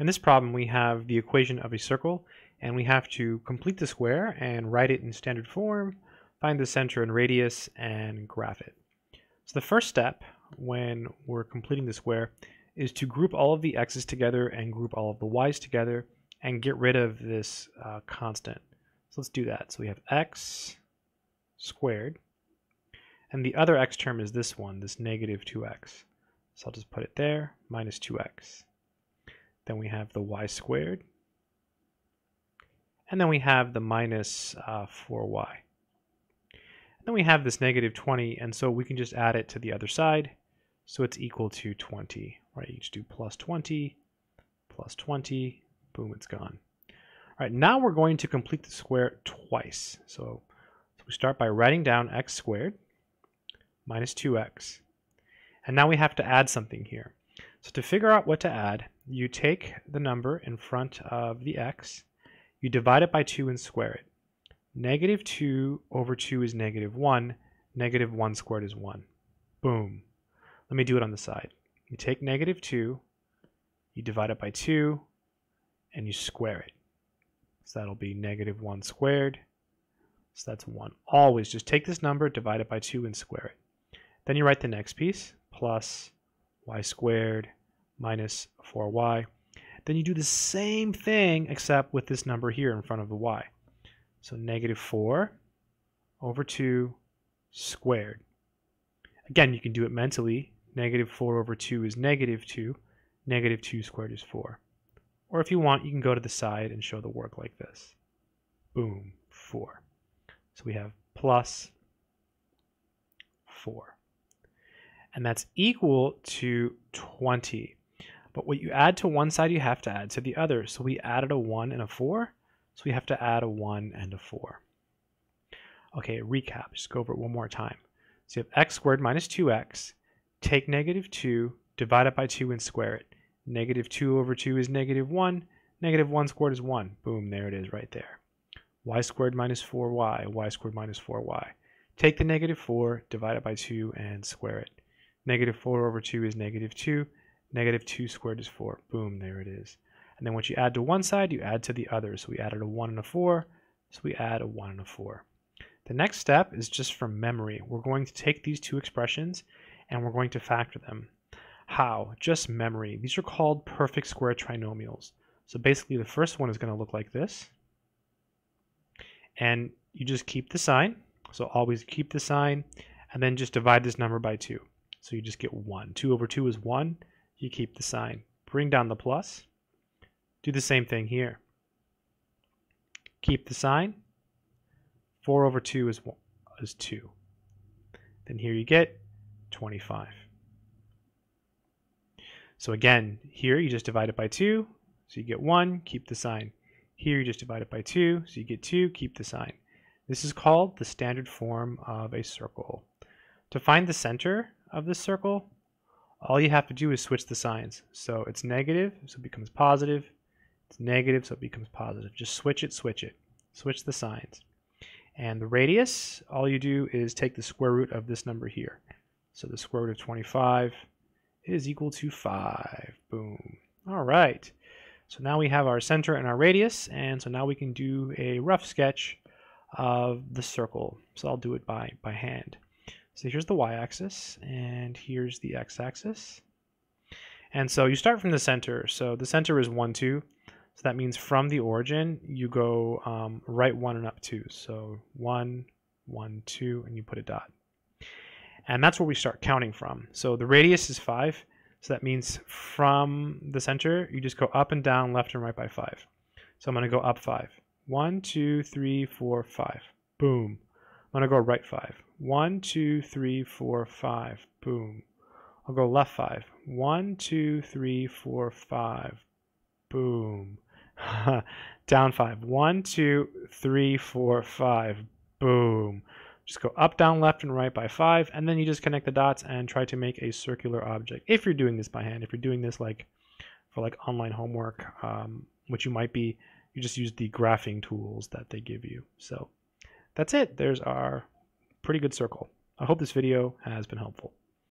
In this problem, we have the equation of a circle, and we have to complete the square and write it in standard form, find the center and radius, and graph it. So the first step when we're completing the square is to group all of the x's together and group all of the y's together and get rid of this uh, constant. So let's do that. So we have x squared, and the other x term is this one, this negative 2x. So I'll just put it there, minus 2x. Then we have the y squared. And then we have the minus, uh, 4y. And then we have this negative 20, and so we can just add it to the other side. So it's equal to 20, right? You just do plus 20, plus 20, boom, it's gone. All right, now we're going to complete the square twice. So, so we start by writing down x squared minus 2x. And now we have to add something here. So to figure out what to add, you take the number in front of the x, you divide it by 2 and square it. Negative 2 over 2 is negative 1. Negative 1 squared is 1. Boom. Let me do it on the side. You take negative 2, you divide it by 2, and you square it. So that'll be negative 1 squared. So that's 1. Always just take this number, divide it by 2, and square it. Then you write the next piece, plus y squared minus 4y. Then you do the same thing except with this number here in front of the y. So negative 4 over 2 squared. Again, you can do it mentally. Negative 4 over 2 is negative 2. Negative 2 squared is 4. Or if you want, you can go to the side and show the work like this. Boom, 4. So we have plus 4 and that's equal to 20. But what you add to one side, you have to add to the other. So we added a 1 and a 4, so we have to add a 1 and a 4. Okay, recap, just go over it one more time. So you have x squared minus 2x, take negative 2, divide it by 2 and square it. Negative 2 over 2 is negative 1, negative 1 squared is 1. Boom, there it is right there. y squared minus 4y, y squared minus 4y. Take the negative 4, divide it by 2, and square it. Negative 4 over 2 is negative 2. Negative 2 squared is 4. Boom, there it is. And then once you add to one side, you add to the other. So we added a 1 and a 4, so we add a 1 and a 4. The next step is just from memory. We're going to take these two expressions and we're going to factor them. How? Just memory. These are called perfect square trinomials. So basically the first one is going to look like this. And you just keep the sign. So always keep the sign and then just divide this number by 2. So you just get 1. 2 over 2 is 1. You keep the sign. Bring down the plus. Do the same thing here. Keep the sign. 4 over 2 is, one, is 2. Then here you get 25. So again, here you just divide it by 2. So you get 1, keep the sign. Here you just divide it by 2. So you get 2, keep the sign. This is called the standard form of a circle. To find the center, of this circle, all you have to do is switch the signs. So it's negative, so it becomes positive. It's negative, so it becomes positive. Just switch it, switch it. Switch the signs. And the radius, all you do is take the square root of this number here. So the square root of 25 is equal to 5. Boom. All right. So now we have our center and our radius, and so now we can do a rough sketch of the circle. So I'll do it by, by hand. So here's the y-axis, and here's the x-axis. And so you start from the center. So the center is 1, 2. So that means from the origin, you go um, right 1 and up 2. So 1, 1, 2, and you put a dot. And that's where we start counting from. So the radius is 5. So that means from the center, you just go up and down, left and right by 5. So I'm going to go up 5. 1, 2, 3, 4, 5. Boom. I'm going to go right 5. One, two, three, four, five. Boom. I'll go left five. One, two, three, four, five. Boom. down five. One, two, three, four, five. Boom. Just go up, down, left, and right by five, and then you just connect the dots and try to make a circular object. If you're doing this by hand, if you're doing this like for like online homework, um, which you might be, you just use the graphing tools that they give you. So that's it. There's our pretty good circle. I hope this video has been helpful.